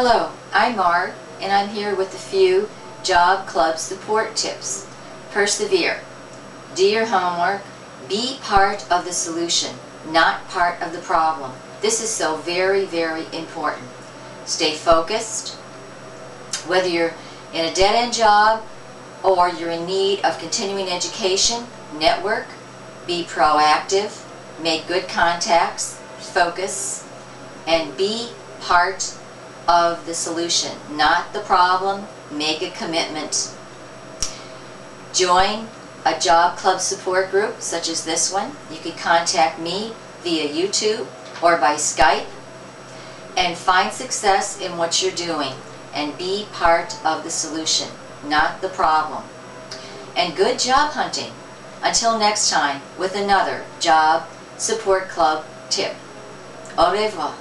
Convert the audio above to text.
Hello, I'm Marg, and I'm here with a few job club support tips. Persevere. Do your homework. Be part of the solution, not part of the problem. This is so very, very important. Stay focused. Whether you're in a dead-end job or you're in need of continuing education, network, be proactive, make good contacts, focus, and be part of the solution, not the problem. Make a commitment. Join a job club support group such as this one. You can contact me via YouTube or by Skype and find success in what you're doing and be part of the solution, not the problem. And good job hunting. Until next time with another Job Support Club tip. Au revoir.